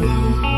Mm-hmm.